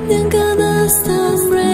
I'm gonna stop